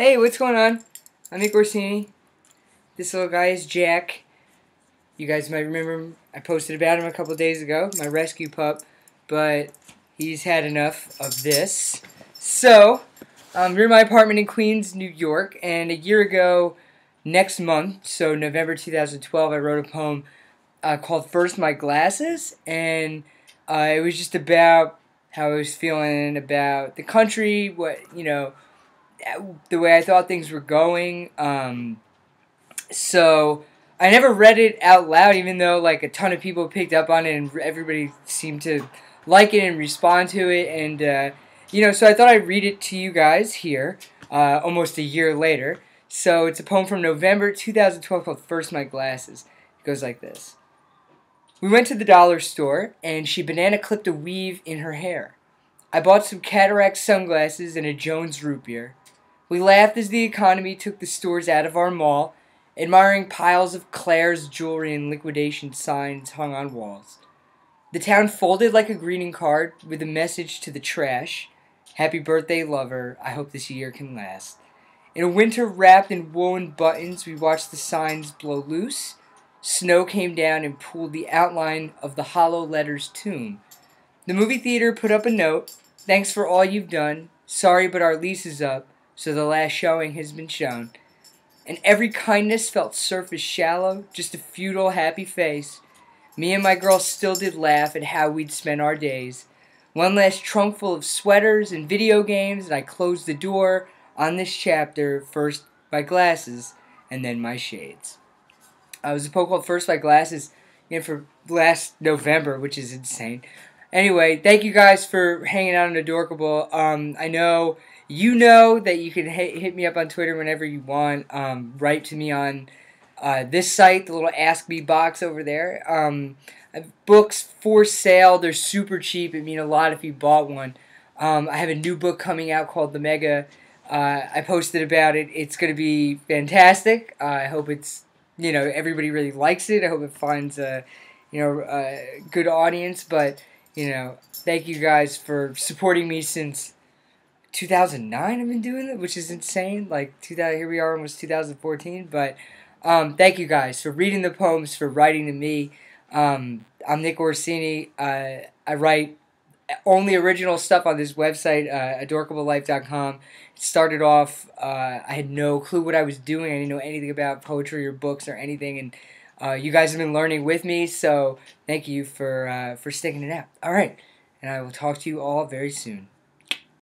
Hey, what's going on? I'm Nick Orsini. This little guy is Jack. You guys might remember him. I posted about him a couple days ago, my rescue pup, but he's had enough of this. So, um, we're in my apartment in Queens, New York, and a year ago, next month, so November 2012, I wrote a poem uh, called First My Glasses, and uh, it was just about how I was feeling about the country, what, you know, the way I thought things were going. Um, so I never read it out loud, even though like a ton of people picked up on it and everybody seemed to like it and respond to it. And uh, you know, so I thought I'd read it to you guys here, uh, almost a year later. So it's a poem from November 2012 called First My Glasses. It goes like this. We went to the dollar store and she banana clipped a weave in her hair. I bought some cataract sunglasses and a Jones root beer. We laughed as the economy took the stores out of our mall, admiring piles of Claire's jewelry and liquidation signs hung on walls. The town folded like a greeting card with a message to the trash Happy birthday, lover. I hope this year can last. In a winter wrapped in woolen buttons, we watched the signs blow loose. Snow came down and pooled the outline of the hollow letters tomb. The movie theater put up a note Thanks for all you've done. Sorry, but our lease is up so the last showing has been shown. And every kindness felt surface shallow, just a futile, happy face. Me and my girl still did laugh at how we'd spent our days. One last trunk full of sweaters and video games, and I closed the door on this chapter, first my glasses, and then my shades. I was a poem called First My Glasses know, for last November, which is insane. Anyway, thank you guys for hanging out on Adorkable. Um, I know you know that you can hit, hit me up on Twitter whenever you want. Um, write to me on uh, this site, the little Ask Me box over there. Um, books for sale. They're super cheap. It'd mean a lot if you bought one. Um, I have a new book coming out called The Mega. Uh, I posted about it. It's going to be fantastic. Uh, I hope it's you know everybody really likes it. I hope it finds a you know a good audience. But you know, thank you guys for supporting me since 2009 I've been doing it, which is insane. Like 2000, here we are, almost 2014. But um, thank you guys for reading the poems, for writing to me. Um, I'm Nick Orsini. Uh, I write only original stuff on this website, uh, adorkablelife.com. It started off, uh, I had no clue what I was doing. I didn't know anything about poetry or books or anything. And uh, you guys have been learning with me, so thank you for, uh, for sticking it out. All right, and I will talk to you all very soon.